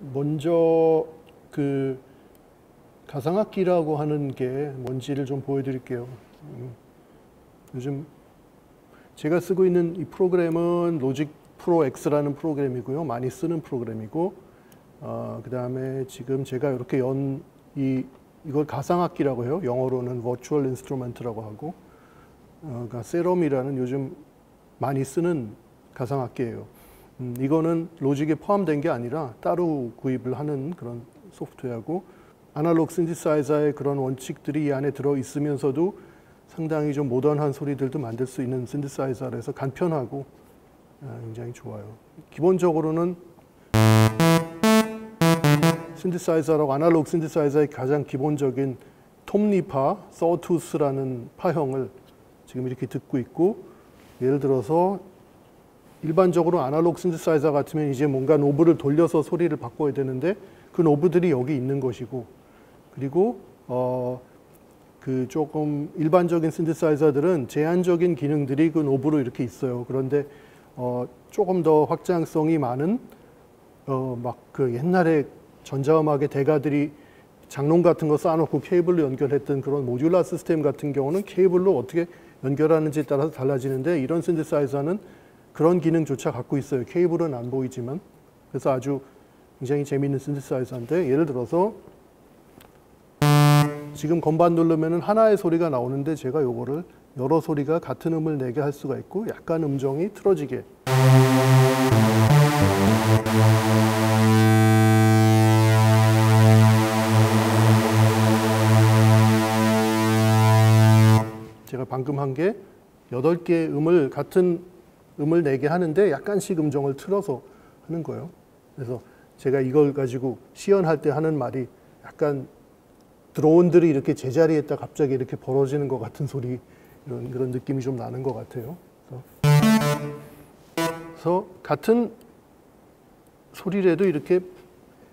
먼저 그 가상악기라고 하는 게 뭔지를 좀 보여드릴게요. 음, 요즘 제가 쓰고 있는 이 프로그램은 로직 프로 X라는 프로그램이고요. 많이 쓰는 프로그램이고, 어, 그 다음에 지금 제가 이렇게 연, 이, 이걸 가상악기라고 해요. 영어로는 virtual instrument라고 하고, 어, 그러니까 세럼이라는 요즘 많이 쓰는 가상악기예요. 음, 이거는 로직에 포함된 게 아니라 따로 구입을 하는 그런 소프트웨어고, 아날로그 신디사이저의 그런 원칙들이 이 안에 들어 있으면서도 상당히 좀 모던한 소리들도 만들 수 있는 신디사이저라서 간편하고 아, 굉장히 좋아요. 기본적으로는 신디사이저라고 아날로그 신디사이저의 가장 기본적인 톱니파, 서투스라는 파형을 지금 이렇게 듣고 있고 예를 들어서 일반적으로 아날로그 신디사이저 같으면 이제 뭔가 노브를 돌려서 소리를 바꿔야 되는데 그 노브들이 여기 있는 것이고 그리고 어, 그 조금 일반적인 신디사이저들은 제한적인 기능들이 그 노브로 이렇게 있어요. 그런데 어, 조금 더 확장성이 많은 어, 막 그 옛날에 전자음악의 대가들이 장롱 같은 거 쌓아놓고 케이블로 연결했던 그런 모듈라 시스템 같은 경우는 케이블로 어떻게 연결하는지에 따라서 달라지는데 이런 신디사이저는 그런 기능조차 갖고 있어요. 케이블은 안 보이지만 그래서 아주 굉장히 재미있는 신디사이저인데 예를 들어서 지금 건반 누르면 하나의 소리가 나오는데 제가 요거를 여러 소리가 같은 음을 내게 할 수가 있고 약간 음정이 틀어지게 제가 방금 한게 여덟 개의 음을 같은 음을 내게 하는데 약간씩 음정을 틀어서 하는 거예요. 그래서 제가 이걸 가지고 시연할 때 하는 말이 약간 드론들이 이렇게 제자리에 있다 갑자기 이렇게 벌어지는 것 같은 소리 이런 그런 느낌이 좀 나는 것 같아요. 그래서, 같은 소리라도 이렇게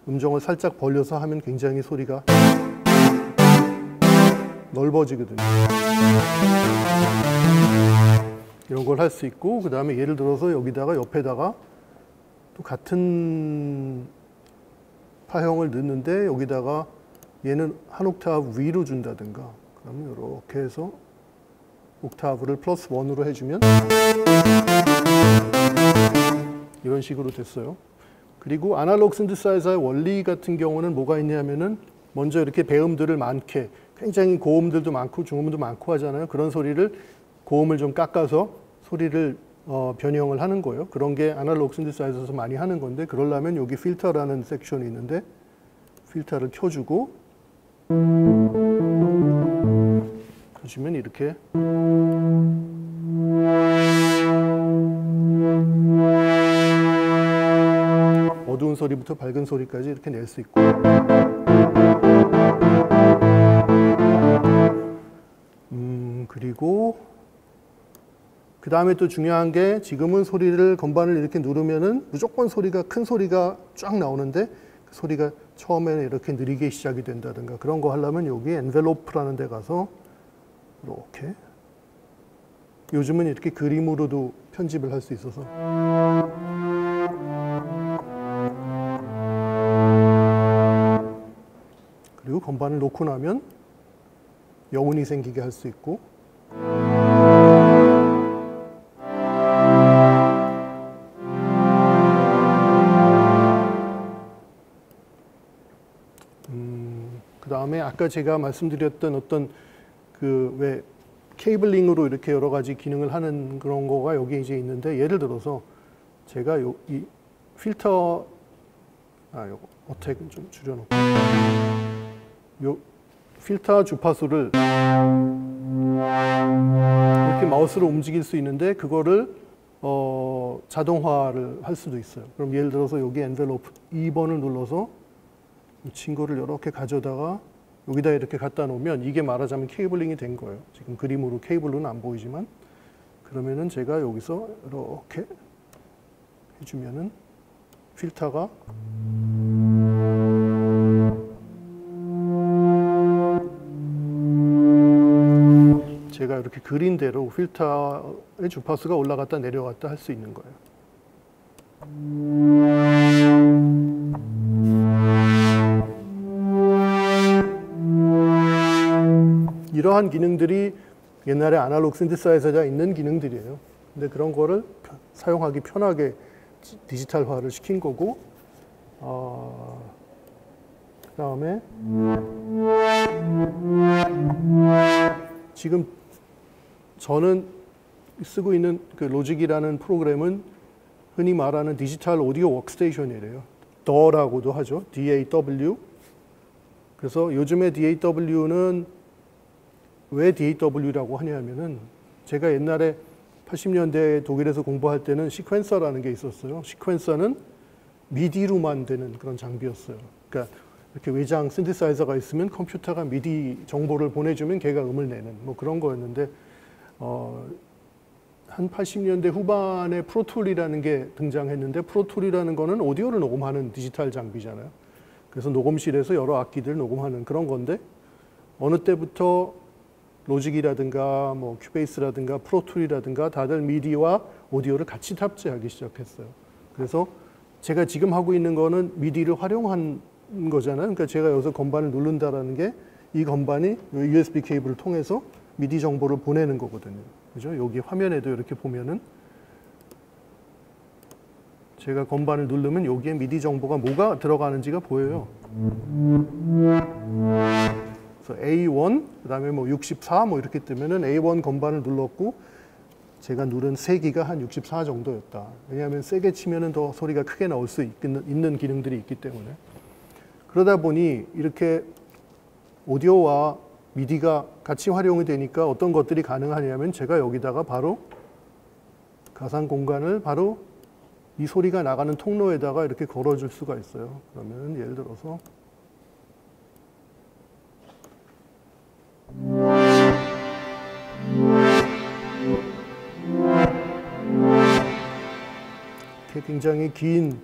음정을 살짝 벌려서 하면 굉장히 소리가 넓어지거든요. 이런 걸 할 수 있고 그 다음에 예를 들어서 여기다가 옆에다가 또 같은 파형을 넣는데 여기다가 얘는 한 옥타브 위로 준다든가 그러면 이렇게 해서 옥타브를 플러스 원으로 해주면 이런 식으로 됐어요. 그리고 아날로그 신디사이저의 원리 같은 경우는 뭐가 있냐면은 먼저 이렇게 배음들을 많게 굉장히 고음들도 많고 중음도 많고 하잖아요. 그런 소리를 고음을 좀 깎아서 소리를 어, 변형을 하는 거예요. 그런 게 아날로그 신디사이저에서 많이 하는 건데 그러려면 여기 필터라는 섹션이 있는데 필터를 켜주고 켜주면 이렇게 어두운 소리부터 밝은 소리까지 이렇게 낼 수 있고 음 그리고 그 다음에 또 중요한 게 지금은 소리를 건반을 이렇게 누르면은 무조건 소리가 큰 소리가 쫙 나오는데 그 소리가 처음에는 이렇게 느리게 시작이 된다든가 그런 거 하려면 여기 엔벨로프라는 데 가서 이렇게 요즘은 이렇게 그림으로도 편집을 할 수 있어서. 그리고 건반을 놓고 나면 여운이 생기게 할 수 있고 아까 제가 말씀드렸던 어떤 그 왜 케이블링으로 이렇게 여러 가지 기능을 하는 그런 거가 여기 이제 있는데 예를 들어서 제가 요, 이 필터 아 요거 어택은 좀 줄여놓고 요 필터 주파수를 이렇게 마우스로 움직일 수 있는데 그거를 어, 자동화를 할 수도 있어요. 그럼 예를 들어서 여기 엔벨로프 2번을 눌러서 이 친구를 이렇게 가져다가 여기다 이렇게 갖다 놓으면 이게 말하자면 케이블링이 된 거예요. 지금 그림으로 케이블로는 안 보이지만 그러면은 제가 여기서 이렇게 해주면은 필터가 제가 이렇게 그린 대로 필터의 주파수가 올라갔다 내려갔다 할 수 있는 거예요. 이러한 기능들이 옛날에 아날로그 신디사이저가 있는 기능들이에요. 근데 그런 거를 사용하기 편하게 디지털화를 시킨 거고, 어, 그 다음에 지금 저는 쓰고 있는 그 로직이라는 프로그램은 흔히 말하는 디지털 오디오 워크스테이션이래요. DAW라고도 하죠. DAW. 그래서 요즘에 DAW는 왜 DAW라고 하냐면은 제가 옛날에 80년대 독일에서 공부할 때는 sequencer라는 게 있었어요. sequencer는 미디로만 되는 그런 장비였어요. 그러니까 이렇게 외장 신디사이저가 있으면 컴퓨터가 미디 정보를 보내주면 걔가 음을 내는 뭐 그런 거였는데 어, 한 80년대 후반에 Pro Tool이라는 게 등장했는데 Pro Tool이라는 거는 오디오를 녹음하는 디지털 장비잖아요. 그래서 녹음실에서 여러 악기들 녹음하는 그런 건데 어느 때부터 로직이라든가 뭐 큐베이스라든가 프로툴이라든가 다들 미디와 오디오를 같이 탑재하기 시작했어요. 그래서 제가 지금 하고 있는 거는 미디를 활용한 거잖아요. 그러니까 제가 여기서 건반을 누른다라는 게 이 건반이 USB 케이블을 통해서 미디 정보를 보내는 거거든요. 그죠? 여기 화면에도 이렇게 보면은 제가 건반을 누르면 여기에 미디 정보가 뭐가 들어가는지가 보여요. 그래서 A1, 그 다음에 뭐 64, 뭐 이렇게 뜨면은 A1 건반을 눌렀고 제가 누른 세기가 한 64 정도였다. 왜냐하면 세게 치면은 더 소리가 크게 나올 수 있는, 있는 기능들이 있기 때문에. 그러다 보니 이렇게 오디오와 미디가 같이 활용이 되니까 어떤 것들이 가능하냐면 제가 여기다가 바로 가상 공간을 바로 이 소리가 나가는 통로에다가 이렇게 걸어줄 수가 있어요. 그러면 예를 들어서 이렇게 굉장히 긴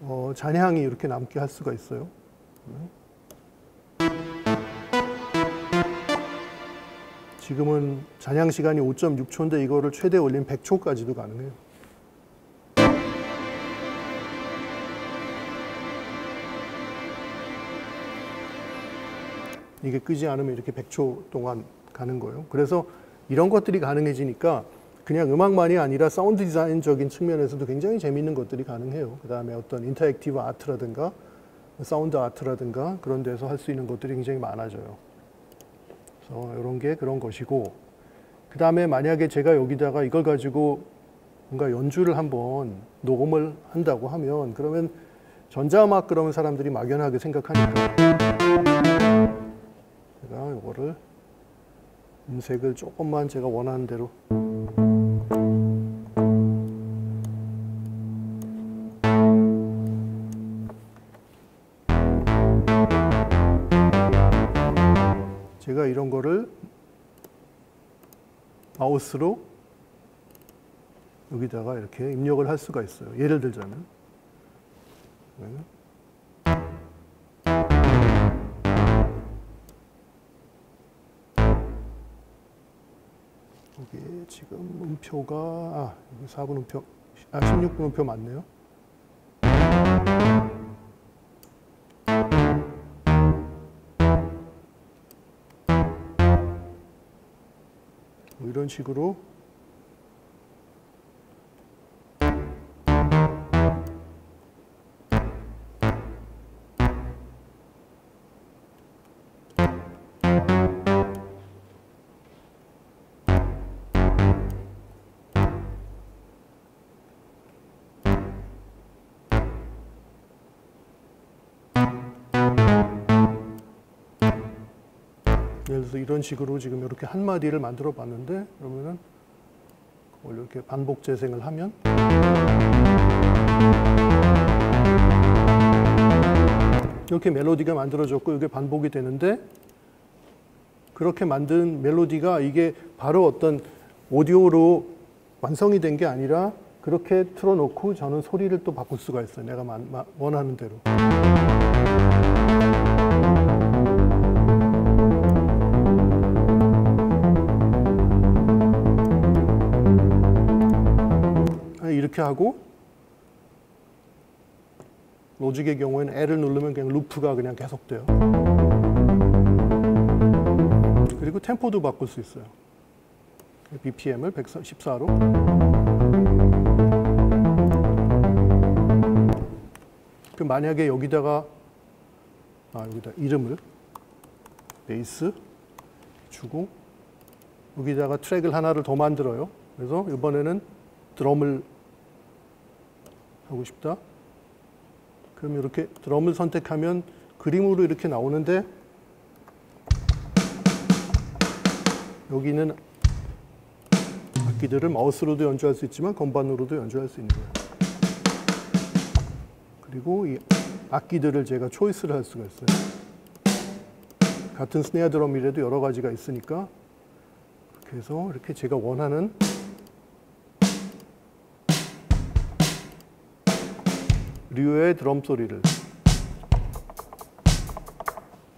어, 잔향이 이렇게 남게 할 수가 있어요. 지금은 잔향 시간이 5.6초인데 이거를 최대 올린 100초까지도 가능해요. 이게 끄지 않으면 이렇게 100초 동안 가는 거예요. 그래서 이런 것들이 가능해지니까 그냥 음악만이 아니라 sound design적인 측면에서도 굉장히 재미있는 것들이 가능해요. 그 다음에 어떤 interactive art라든가 sound art라든가 그런 데서 할 수 있는 것들이 굉장히 많아져요. 그래서 이런 게 그런 것이고 그 다음에 만약에 제가 여기다가 이걸 가지고 뭔가 연주를 한번 녹음을 한다고 하면 그러면 전자음악 그러면 사람들이 막연하게 생각하니까 제가 이거를 음색을 조금만 제가 원하는 대로 마우스로 여기다가 이렇게 입력을 할 수가 있어요. 예를 들자면 여기 지금 음표가 아 여기 4분 음표 아 16분 음표 맞네요. 뭐 이런 식으로 예를 들어서 이런 식으로 지금 이렇게 한 마디를 만들어 봤는데 그러면은 이렇게 반복 재생을 하면 이렇게 멜로디가 만들어졌고 이게 반복이 되는데 그렇게 만든 멜로디가 이게 바로 어떤 오디오로 완성이 된 게 아니라 그렇게 틀어놓고 저는 소리를 또 바꿀 수가 있어요. 내가 원하는 대로. 이렇게 하고 로직의 경우에는 L을 누르면 그냥 루프가 그냥 계속돼요. 그리고 템포도 바꿀 수 있어요. BPM을 114로. 그 만약에 여기다가 아 여기다 이름을 베이스 주고 여기다가 트랙을 하나를 더 만들어요. 그래서 이번에는 드럼을 하고 싶다. 그럼 이렇게 드럼을 선택하면 그림으로 이렇게 나오는데 여기는 악기들을 마우스로도 연주할 수 있지만 건반으로도 연주할 수 있는 거예요. 그리고 이 악기들을 제가 초이스를 할 수가 있어요. 같은 스네어 드럼이라도 여러 가지가 있으니까 그래서 이렇게 제가 원하는 류의 드럼 소리를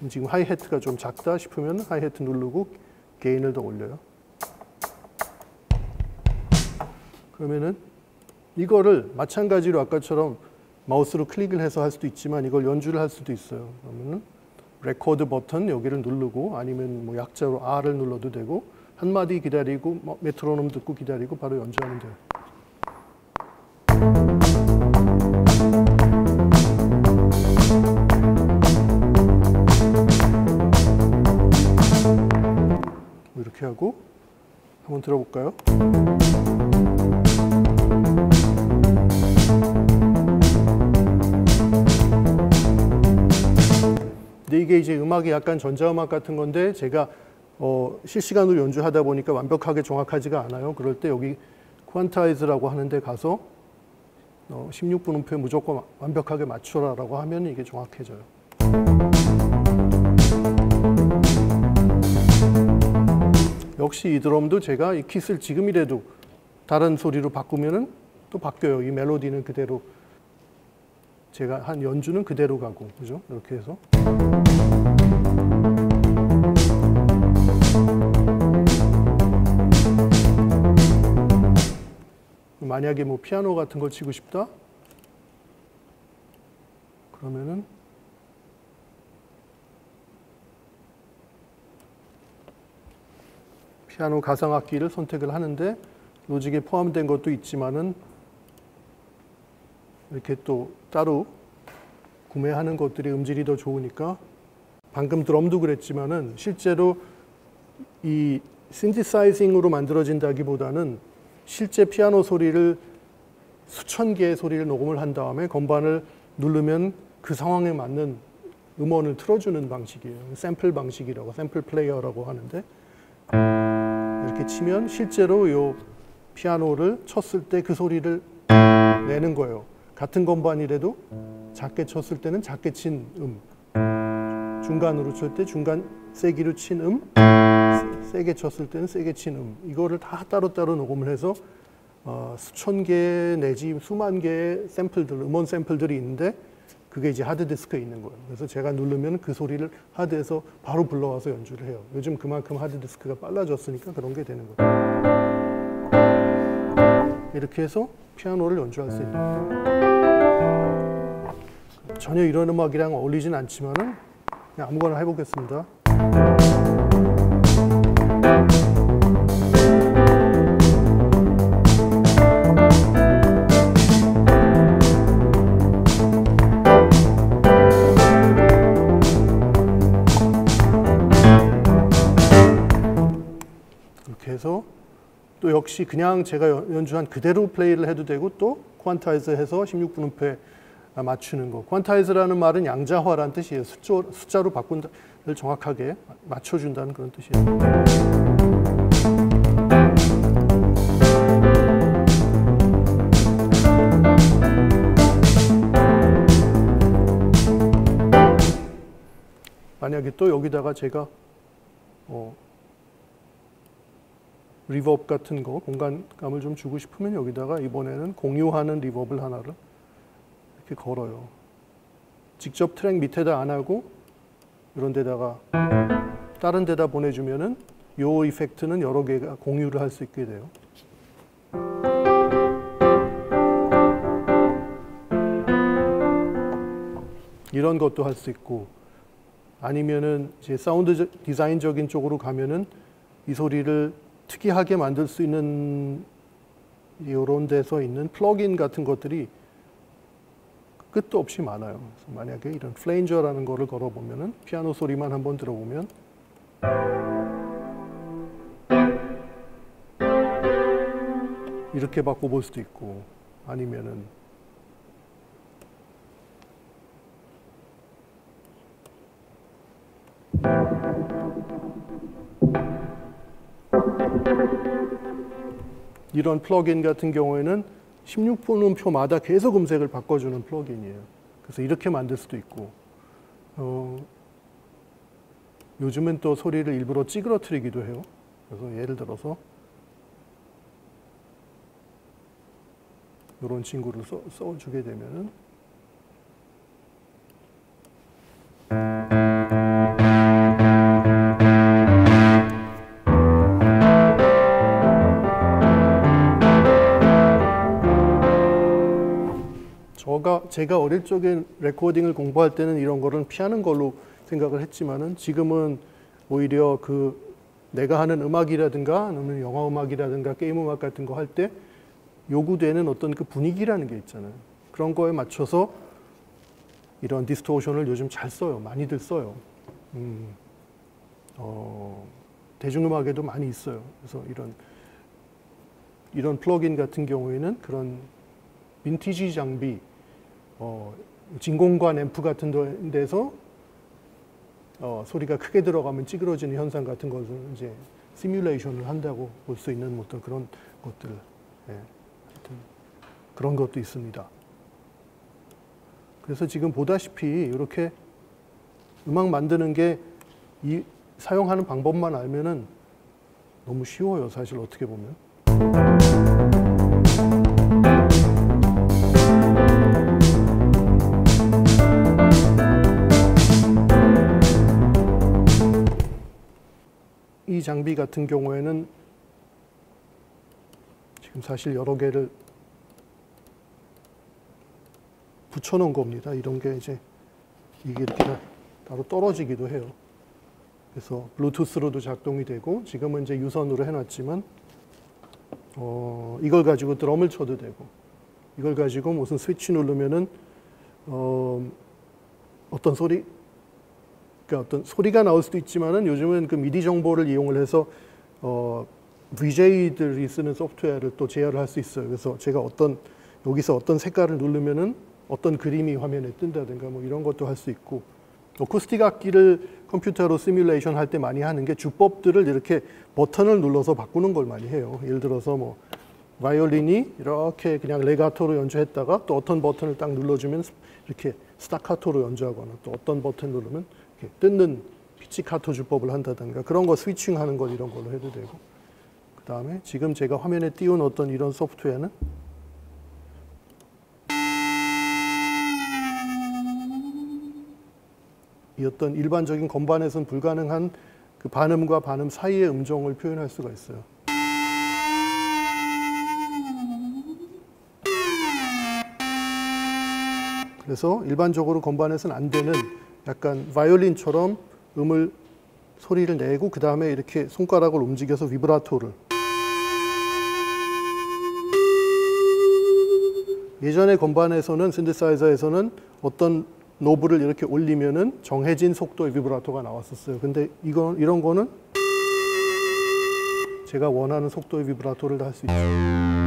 지금 하이해트가 좀 작다 싶으면 하이해트 누르고 게인을 더 올려요. 그러면은 이거를 마찬가지로 아까처럼 마우스로 클릭을 해서 할 수도 있지만 이걸 연주를 할 수도 있어요. 그러면은 레코드 버튼 여기를 누르고 아니면 뭐 약자로 R을 눌러도 되고 한 마디 기다리고 뭐 메트로놈 듣고 기다리고 바로 연주하면 돼요. 이렇게 하고 한번 들어볼까요? 근데 이게 이제 음악이 약간 전자음악 같은 건데 제가 어, 실시간으로 연주하다 보니까 완벽하게 정확하지가 않아요. 그럴 때 여기 퀀타이즈라고 하는데 가서 어, 16분 음표에 무조건 완벽하게 맞춰라라고 하면 이게 정확해져요. 역시 이 드럼도 제가 이 킷을 지금이라도 다른 소리로 바꾸면은 또 바뀌어요. 이 멜로디는 그대로 제가 한 연주는 그대로 가고 그죠? 이렇게 해서 만약에 뭐 피아노 같은 걸 치고 싶다 그러면은 피아노 가상악기를 선택을 하는데 로직에 포함된 것도 있지만은 이렇게 또 따로 구매하는 것들이 음질이 더 좋으니까 방금 드럼도 그랬지만은 실제로 이 신디사이징으로 만들어진다기보다는 실제 피아노 소리를 수천 개의 소리를 녹음을 한 다음에 건반을 누르면 그 상황에 맞는 음원을 틀어주는 방식이에요. 샘플 방식이라고 샘플 플레이어라고 하는데 이렇게 치면 실제로 요 피아노를 쳤을 때 그 소리를 내는 거예요. 같은 건반이라도 작게 쳤을 때는 작게 친 음, 중간으로 칠 때 중간 세기로 친 음, 세게 쳤을 때는 세게 친 음, 이거를 다 따로따로 녹음을 해서 어, 수천 개 내지 수만 개의 샘플들, 음원 샘플들이 있는데 그게 이제 하드디스크에 있는 거예요. 그래서 제가 누르면 그 소리를 하드에서 바로 불러와서 연주를 해요. 요즘 그만큼 하드디스크가 빨라졌으니까 그런 게 되는 거예요. 이렇게 해서 피아노를 연주할 수 있는 거예요. 전혀 이런 음악이랑 어울리진 않지만은 그냥 아무거나 해보겠습니다. 또 역시 그냥 제가 연주한 그대로 플레이를 해도 되고 또 퀀타이즈 해서 16분음표에 맞추는 거. 퀀타이즈라는 말은 양자화라는 뜻이에요. 숫자, 숫자로 바꾼다 를 정확하게 맞춰준다는 그런 뜻이에요. 만약에 또 여기다가 제가 어, reverb 같은 거 공간감을 좀 주고 싶으면 여기다가 이번에는 공유하는 reverb를 하나를 이렇게 걸어요. 직접 트랙 밑에다 안 하고 이런 데다가 다른 데다 보내주면은 요 effect는 여러 개가 공유를 할 수 있게 돼요. 이런 것도 할 수 있고 아니면은 이제 사운드 저- design적인 쪽으로 가면은 이 소리를 특이하게 만들 수 있는 이런 데서 있는 플러그인 같은 것들이 끝도 없이 많아요. 그래서 만약에 이런 flanger라는 거를 걸어보면은 피아노 소리만 한번 들어보면 이렇게 바꿔볼 수도 있고 아니면은 이런 플러그인 같은 경우에는 16분음표마다 계속 음색을 바꿔주는 plug-in이에요. 그래서 이렇게 만들 수도 있고 어, 요즘은 또 소리를 일부러 찌그러뜨리기도 해요. 그래서 예를 들어서 이런 친구를 써, 써주게 되면은 저가 제가 어릴 적에 레코딩을 공부할 때는 이런 거를 피하는 걸로 생각을 했지만은 지금은 오히려 그 내가 하는 음악이라든가 아니면 영화 음악이라든가 게임 음악 같은 거 할 때 요구되는 어떤 그 분위기라는 게 있잖아요. 그런 거에 맞춰서 이런 distortion을 요즘 잘 써요. 많이들 써요. 음, 어, 대중음악에도 많이 있어요. 그래서 이런 이런 플러그인 같은 경우에는 그런 빈티지 장비, 어, 진공관 앰프 같은 데- 데서 어, 소리가 크게 들어가면 찌그러지는 현상 같은 것을 이제 시뮬레이션을 한다고 볼 수 있는 어떤 그런 것들, 예, 그런 것도 있습니다. 그래서 지금 보다시피 이렇게 음악 만드는 게 이 사용하는 방법만 알면은 너무 쉬워요, 사실 어떻게 보면. 장비 같은 경우에는 지금 사실 여러 개를 붙여놓은 겁니다. 이런 게 이제 이게 따로 떨어지기도 해요. 그래서 블루투스로도 작동이 되고 지금은 이제 유선으로 해놨지만 어, 이걸 가지고 드럼을 쳐도 되고 이걸 가지고 무슨 스위치 누르면은 어, 어떤 소리 그러니까 어떤 소리가 나올 수도 있지만은 요즘은 그 미디 정보를 이용을 해서 어, VJ들이 쓰는 소프트웨어를 또 제어를 할 수 있어요. 그래서 제가 어떤 여기서 어떤 색깔을 누르면은 어떤 그림이 화면에 뜬다든가 뭐 이런 것도 할 수 있고 어쿠스틱 악기를 컴퓨터로 시뮬레이션 할 때 많이 하는 게 주법들을 이렇게 버튼을 눌러서 바꾸는 걸 많이 해요. 예를 들어서 뭐 바이올린이 이렇게 그냥 레가토로 연주했다가 또 어떤 버튼을 딱 눌러주면 이렇게 스타카토로 연주하거나 또 어떤 버튼 누르면 뜯는 피치카토 주법을 한다든가 그런 거 스위칭하는 것 이런 걸로 해도 되고 그 다음에 지금 제가 화면에 띄운 어떤 이런 소프트웨어는 이 어떤 일반적인 건반에서는 불가능한 그 반음과 반음 사이의 음정을 표현할 수가 있어요. 그래서 일반적으로 건반에서는 안 되는 약간 바이올린처럼 음을 소리를 내고 그 다음에 이렇게 손가락을 움직여서 비브라토를 예전에 건반에서는 신디사이저에서는 어떤 노브를 이렇게 올리면은 정해진 속도의 비브라토가 나왔었어요. 근데 이거 이런 거는 제가 원하는 속도의 비브라토를 할수 있죠.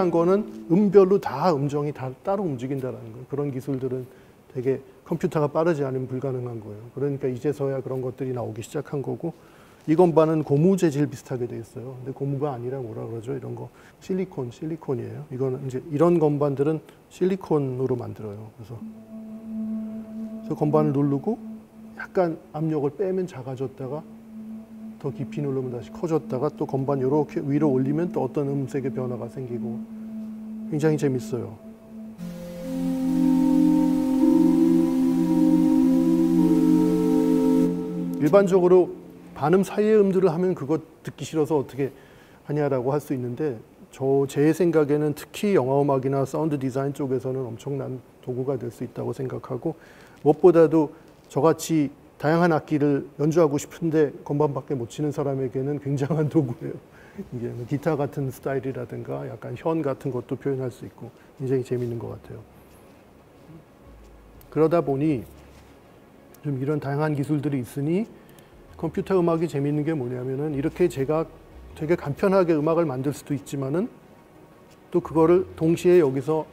신기한 거는 음별로 다 음정이 다 따로 움직인다는 거. 그런 기술들은 되게 컴퓨터가 빠르지 않으면 불가능한 거예요. 그러니까 이제서야 그런 것들이 나오기 시작한 거고 이 건 반은 고무 재질 비슷하게 돼 있어요. 근데 고무가 아니라 뭐라 그러죠? 이런 거 실리콘, 실리콘이에요. 이거는 이제 이런 건반들은 실리콘으로 만들어요. 그래서 그래서 건반을 누르고 약간 압력을 빼면 작아졌다가 더 깊이 누르면 다시 커졌다가 또 건반 이렇게 위로 올리면 또 어떤 음색의 변화가 생기고 굉장히 재밌어요. 일반적으로 반음 사이의 음들을 하면 그거 듣기 싫어서 어떻게 하냐라고 할 수 있는데 저 제 생각에는 특히 영화 음악이나 사운드 디자인 쪽에서는 엄청난 도구가 될 수 있다고 생각하고 무엇보다도 저같이 다양한 악기를 연주하고 싶은데 건반밖에 못 치는 사람에게는 굉장한 도구예요. 이게 뭐 기타 같은 스타일이라든가 약간 현 같은 것도 표현할 수 있고 굉장히 재밌는 것 같아요. 그러다 보니 좀 이런 다양한 기술들이 있으니 컴퓨터 음악이 재밌는 게 뭐냐면은 이렇게 제가 되게 간편하게 음악을 만들 수도 있지만은 또 그거를 동시에 여기서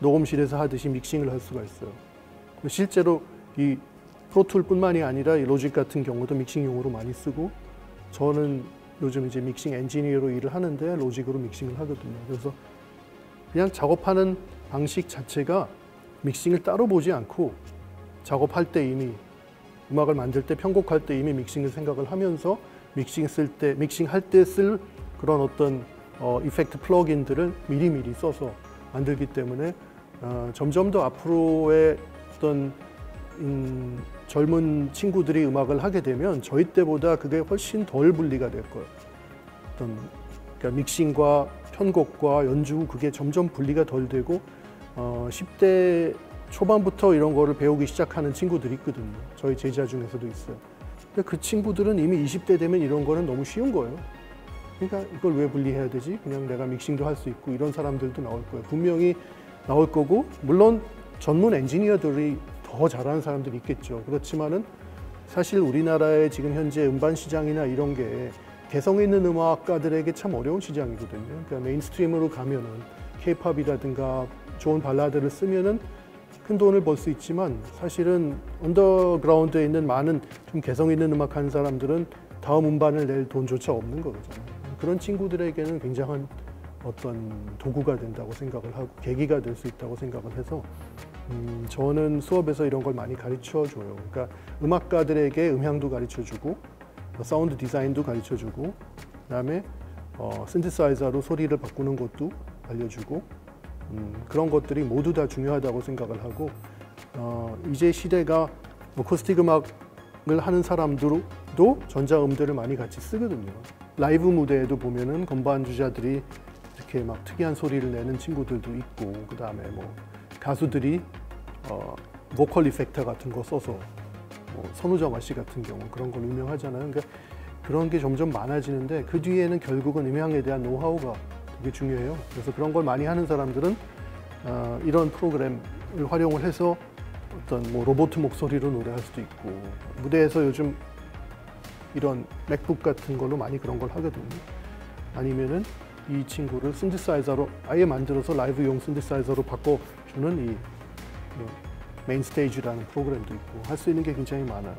녹음실에서 하듯이 믹싱을 할 수가 있어요. 실제로 이 프로툴뿐만이 아니라 이 로직 같은 경우도 믹싱용으로 많이 쓰고 저는 요즘 이제 믹싱 엔지니어로 일을 하는데 로직으로 믹싱을 하거든요. 그래서 그냥 작업하는 방식 자체가 믹싱을 따로 보지 않고 작업할 때 이미 음악을 만들 때 편곡할 때 이미 믹싱을 생각을 하면서 믹싱 쓸 때 믹싱 할 때 쓸 그런 어떤 어, 이펙트 플러그인들을 미리미리 써서 만들기 때문에 어, 점점 더 앞으로의 어떤 음, 젊은 친구들이 음악을 하게 되면 저희 때보다 그게 훨씬 덜 분리가 될 거예요. 어떤 그러니까 믹싱과 편곡과 연주 그게 점점 분리가 덜 되고 어, 10대 초반부터 이런 거를 배우기 시작하는 친구들이 있거든요. 저희 제자 중에서도 있어요. 근데 그 친구들은 이미 20대 되면 이런 거는 너무 쉬운 거예요. 그러니까 이걸 왜 분리해야 되지? 그냥 내가 믹싱도 할 수 있고 이런 사람들도 나올 거예요. 분명히 나올 거고 물론 전문 엔지니어들이 더 잘하는 사람들이 있겠죠. 그렇지만은 사실 우리나라의 지금 현재 음반 시장이나 이런 게 개성 있는 음악가들에게 참 어려운 시장이거든요. 그러니까 mainstream으로 가면은 케이팝이라든가 좋은 발라드를 쓰면은 큰 돈을 벌 수 있지만 사실은 언더그라운드에 있는 많은 좀 개성 있는 음악 하는 사람들은 다음 음반을 낼 돈조차 없는 거잖아요. 그런 친구들에게는 굉장한 어떤 도구가 된다고 생각을 하고 계기가 될 수 있다고 생각을 해서 음, 저는 수업에서 이런 걸 많이 가르쳐 줘요. 그러니까 음악가들에게 음향도 가르쳐 주고 뭐 사운드 디자인도 가르쳐 주고 그다음에 어, 신디사이저로 소리를 바꾸는 것도 알려주고 음, 그런 것들이 모두 다 중요하다고 생각을 하고 어, 이제 시대가 어쿠스틱 음악을 하는 사람들도 전자음들을 많이 같이 쓰거든요. 라이브 무대에도 보면은 건반 주자들이 이렇게 막 특이한 소리를 내는 친구들도 있고 그 다음에 뭐 가수들이 어, 보컬 이펙터 같은 거 써서 뭐 선우정아 씨 같은 경우 그런 걸 유명하잖아요. 그러니까 그런 게 점점 많아지는데 그 뒤에는 결국은 음향에 대한 노하우가 되게 중요해요. 그래서 그런 걸 많이 하는 사람들은 어, 이런 프로그램을 활용을 해서 어떤 뭐 로보트 목소리로 노래할 수도 있고 무대에서 요즘 이런 맥북 같은 걸로 많이 그런 걸 하거든요. 아니면은 이 친구를 신디사이저로 아예 만들어서 라이브용 신디사이저로 바꿔 주는 이 메인 스테이지라는 프로그램도 있고 할 수 있는 게 굉장히 많아요.